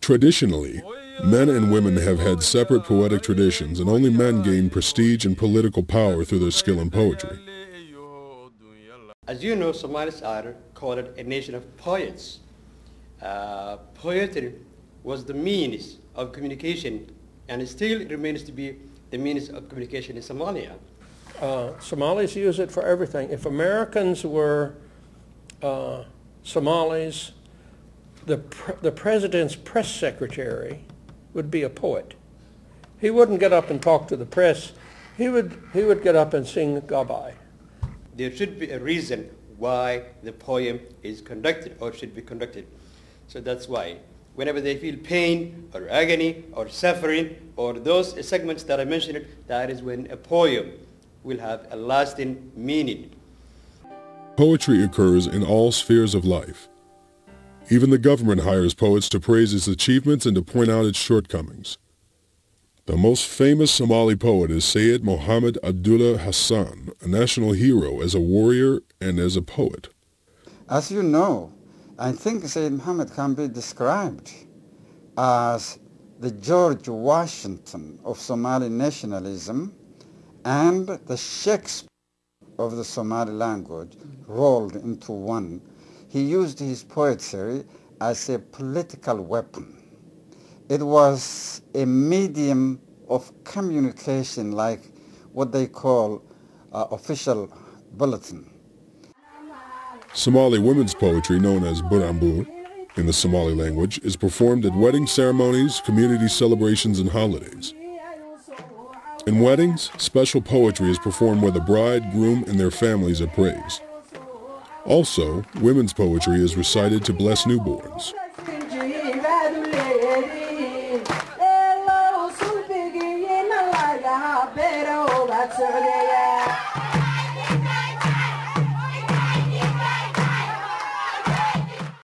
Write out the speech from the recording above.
Traditionally, men and women have had separate poetic traditions and only men gain prestige and political power through their skill in poetry. As you know, Somalis are called a nation of poets. Uh, poetry was the means of communication and it still remains to be the means of communication in Somalia. Uh, Somalis use it for everything. If Americans were uh, Somalis, the, pr the president's press secretary would be a poet. He wouldn't get up and talk to the press. He would, he would get up and sing Gabay. There should be a reason why the poem is conducted or should be conducted. So that's why whenever they feel pain or agony or suffering or those segments that I mentioned, that is when a poem will have a lasting meaning. Poetry occurs in all spheres of life. Even the government hires poets to praise its achievements and to point out its shortcomings. The most famous Somali poet is Sayyid Mohammed Abdullah Hassan, a national hero as a warrior and as a poet. As you know, I think Sayyid Mohammed can be described as the George Washington of Somali nationalism and the Shakespeare of the Somali language rolled into one. He used his poetry as a political weapon. It was a medium of communication like what they call uh, official bulletin. Somali women's poetry, known as Burambur in the Somali language, is performed at wedding ceremonies, community celebrations, and holidays. In weddings, special poetry is performed where the bride, groom, and their families are praised. Also, women's poetry is recited to bless newborns.